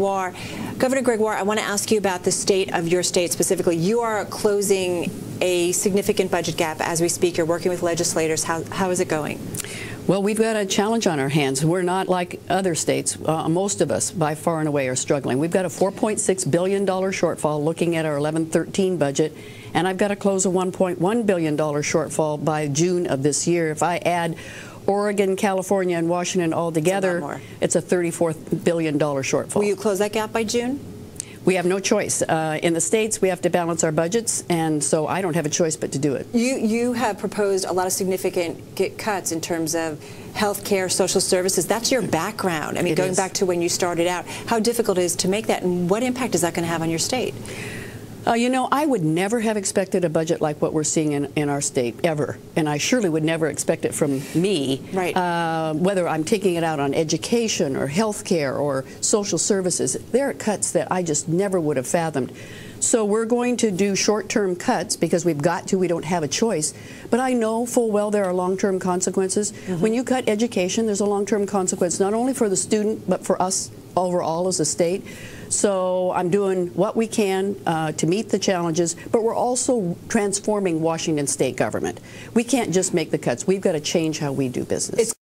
Governor Gregoire, I want to ask you about the state of your state specifically. You are closing a significant budget gap as we speak. You're working with legislators. How, how is it going? Well, we've got a challenge on our hands. We're not like other states. Uh, most of us, by far and away, are struggling. We've got a $4.6 billion shortfall looking at our 11-13 budget, and I've got to close a $1.1 billion shortfall by June of this year. If I add Oregon, California, and Washington all together, it's a $34 billion shortfall. Will you close that gap by June? We have no choice. Uh, in the states, we have to balance our budgets, and so I don't have a choice but to do it. You you have proposed a lot of significant cuts in terms of health care, social services. That's your background. I mean, it going is. back to when you started out, how difficult it is to make that, and what impact is that going to have on your state? Uh, you know, I would never have expected a budget like what we're seeing in, in our state, ever. And I surely would never expect it from me, right. Uh, whether I'm taking it out on education or health care or social services. There are cuts that I just never would have fathomed. So we're going to do short-term cuts because we've got to. We don't have a choice. But I know full well there are long-term consequences. Mm -hmm. When you cut education, there's a long-term consequence not only for the student but for us overall as a state. So I'm doing what we can uh, to meet the challenges, but we're also transforming Washington state government. We can't just make the cuts. We've got to change how we do business. It's